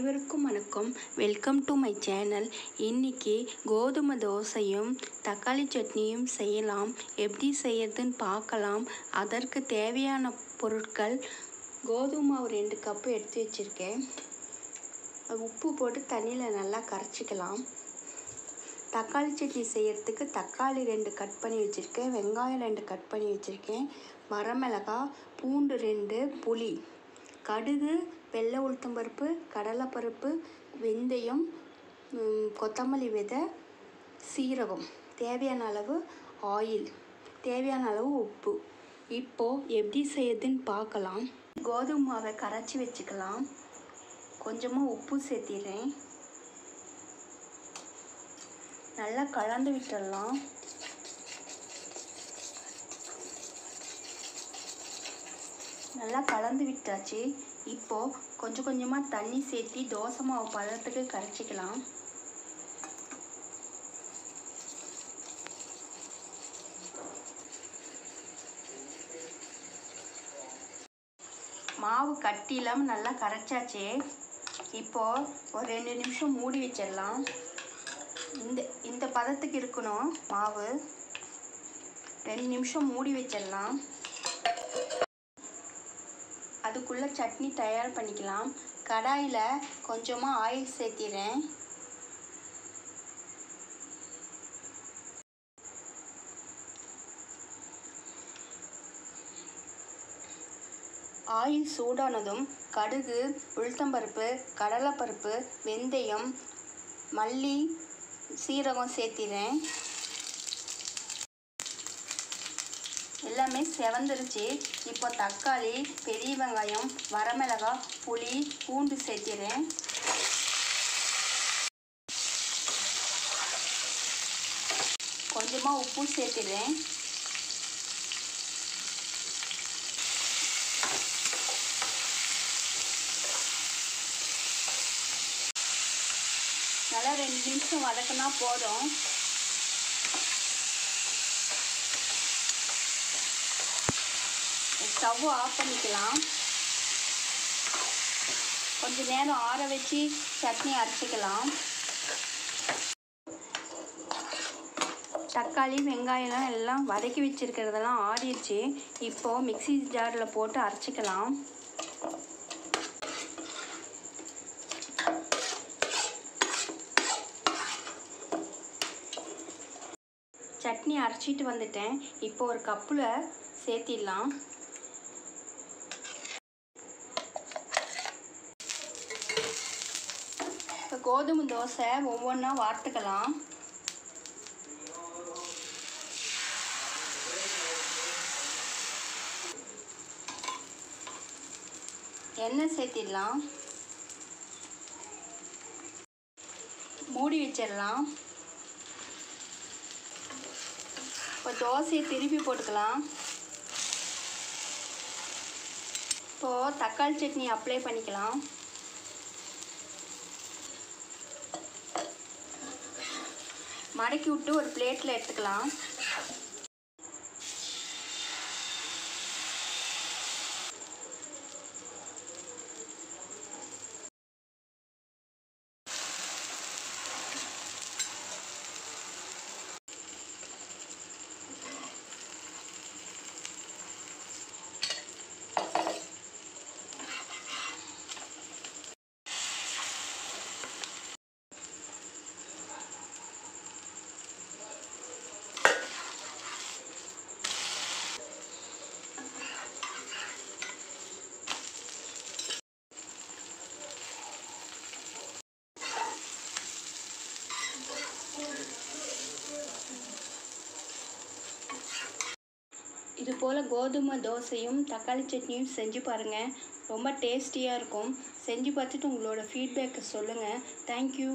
அனைவருக்கும் வணக்கம். Welcome to my channel இன்னைக்கு கோதுமை தோசையும் தக்காளி சட்னியும் செய்யலாம். எப்படி செய்யறதுன்னு பார்க்கலாம். அதற்கு தேவையான பொருட்கள் கோதுமை மாவு ரெண்டு கப்பு எடுத்து வச்சுருக்கேன். உப்பு போட்டு தண்ணியில் நல்லா கரைச்சிக்கலாம். தக்காளி சட்னி செய்கிறதுக்கு தக்காளி ரெண்டு கட் பண்ணி வச்சுருக்கேன். வெங்காயம் ரெண்டு கட் பண்ணி வச்சுருக்கேன். வரமிளகா பூண்டு ரெண்டு புளி. கடுகு வெள்ளை உளுத்தம் பருப்பு கடலைப்பருப்பு வெந்தயம் கொத்தமல்லி விதை சீரகம். தேவையான அளவு ஆயில். தேவையான அளவு உப்பு. இப்போது எப்படி செய்யுதுன்னு பார்க்கலாம். கோதுமை மாவை கரைச்சி வச்சுக்கலாம். கொஞ்சமாக உப்பு சேர்த்திடுறேன். நல்லா கலந்து விட்டுடலாம். நல்லா கலந்து விட்டாச்சு. இப்போது கொஞ்சம் கொஞ்சமாக தண்ணி சேர்த்தி தோசை மாவு பதத்துக்கு கரைச்சிக்கலாம். மாவு கட்டி இல்லாமல் நல்லா கரைச்சாச்சு. இப்போது ஒரு ரெண்டு நிமிஷம் மூடி வச்சிடலாம். இந்த இந்த பதத்துக்கு இருக்கணும் மாவு. ரெண்டு நிமிஷம் மூடி வச்சிடலாம். அதுக்குள்ளே சட்னி தயார் பண்ணிக்கலாம். கடாயில் கொஞ்சமாக ஆயில் சேர்த்திடுறேன். ஆயில் சூடானதும் கடுகு உளுத்தம்பருப்பு கடலைப்பருப்பு வெந்தயம் மல்லி சீரகம் சேர்த்திடுறேன். எல்லாமே செவந்துருச்சு. இப்போ தக்காளி பெரிய வெங்காயம் வரமிளகாய் புளி பூண்டு சேர்த்திடுறேன். கொஞ்சமாக உப்பு சேர்த்திடுறேன். நல்லா ரெண்டு நிமிஷம் வதக்கினா போதும். ஸ்டவ் ஆஃப் பண்ணிக்கலாம். கொஞ்ச நேரம் ஆற வச்சு சட்னி அரைச்சிக்கலாம். தக்காளி வெங்காயம்லாம் எல்லாம் வதக்கி வச்சுருக்கிறதெல்லாம் ஆறிடுச்சு. இப்போது மிக்ஸி ஜாரில் போட்டு அரைச்சிக்கலாம். சட்னி அரைச்சிட்டு வந்துட்டேன். இப்போ ஒரு கப்பில் சேர்த்திடலாம். கோதுமை தோசை ஒவ்வொன்றா வார்த்துக்கலாம். எண்ணெய் சேர்த்திடலாம். மூடி வச்சிடலாம். இப்போ தோசையை திருப்பி போட்டுக்கலாம். இப்போது தக்காளி சட்னி அப்ளை பண்ணிக்கலாம். மடக்கி விட்டு ஒரு பிளேட்டில் எடுத்துக்கலாம். இது போல் கோதுமை தோசையும் தக்காளி சட்னியும் செஞ்சு பாருங்கள் ரொம்ப டேஸ்டியாக இருக்கும். செஞ்சு பார்த்துட்டு உங்களோட ஃபீட்பேக்கை சொல்லுங்கள் தேங்க்யூ